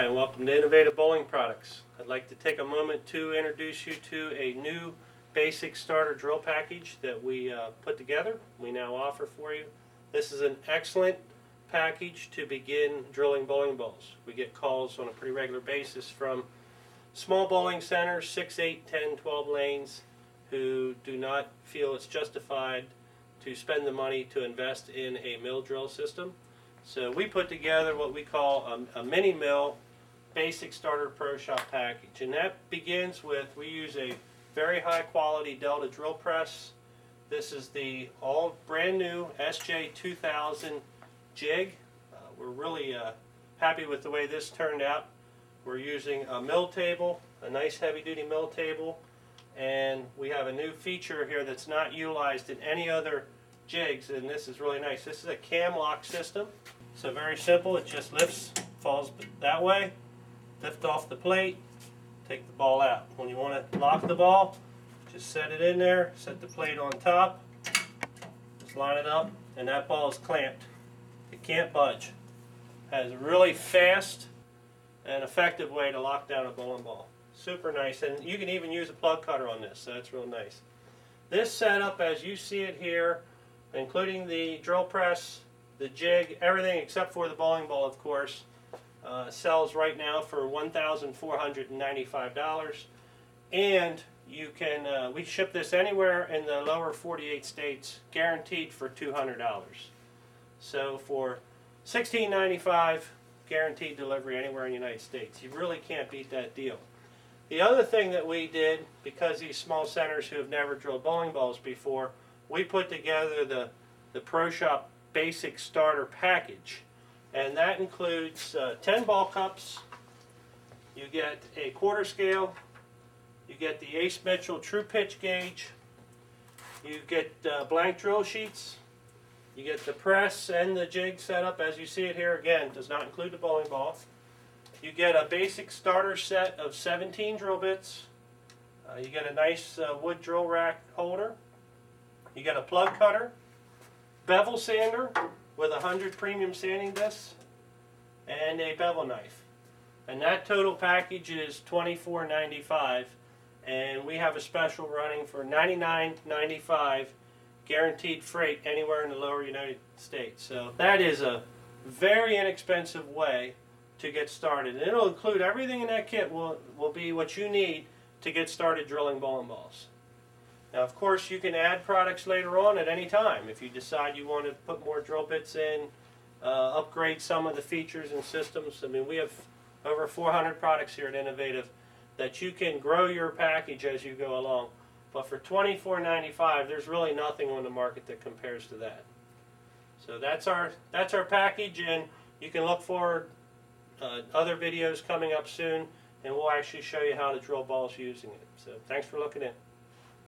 Innovative Bowling Products. I'd like to take a moment to introduce you to a new basic starter drill package that we uh, put together. We now offer for you. This is an excellent package to begin drilling bowling balls. We get calls on a pretty regular basis from small bowling centers, 6, 8, 10, 12 lanes, who do not feel it's justified to spend the money to invest in a mill drill system. So we put together what we call a, a mini mill basic starter pro shop package. And that begins with, we use a very high quality Delta drill press. This is the all brand new SJ2000 jig. Uh, we're really uh, happy with the way this turned out. We're using a mill table, a nice heavy duty mill table, and we have a new feature here that's not utilized in any other jigs, and this is really nice. This is a cam lock system. So very simple, it just lifts, falls that way, lift off the plate, take the ball out. When you want to lock the ball, just set it in there, set the plate on top, just line it up, and that ball is clamped. It can't budge. Has a really fast and effective way to lock down a bowling ball. Super nice, and you can even use a plug cutter on this, so that's real nice. This setup, as you see it here, including the drill press, the jig, everything except for the bowling ball, of course, uh, sells right now for $1,495. And you can, uh, we ship this anywhere in the lower 48 states, guaranteed for $200. So for $16.95, guaranteed delivery anywhere in the United States. You really can't beat that deal. The other thing that we did, because these small centers who have never drilled bowling balls before, we put together the, the Pro Shop Basic Starter Package. And that includes uh, 10 ball cups, you get a quarter scale, you get the Ace Mitchell True Pitch Gauge, you get uh, blank drill sheets, you get the press and the jig setup as you see it here. Again, does not include the bowling ball. You get a basic starter set of 17 drill bits. Uh, you get a nice uh, wood drill rack holder. You get a plug cutter, bevel sander with 100 premium sanding discs, and a bevel knife. And that total package is $24.95 and we have a special running for $99.95 guaranteed freight anywhere in the lower United States. So that is a very inexpensive way to get started. And it'll include everything in that kit will, will be what you need to get started drilling bowling balls. Now of course you can add products later on at any time if you decide you want to put more drill bits in, uh, upgrade some of the features and systems. I mean we have over 400 products here at Innovative that you can grow your package as you go along. But for $24.95, there's really nothing on the market that compares to that. So that's our that's our package, and you can look forward uh, other videos coming up soon, and we'll actually show you how to drill balls using it. So thanks for looking in.